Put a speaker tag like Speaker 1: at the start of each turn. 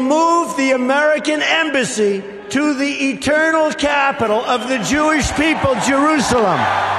Speaker 1: Move the American embassy to the eternal capital of the Jewish people, Jerusalem.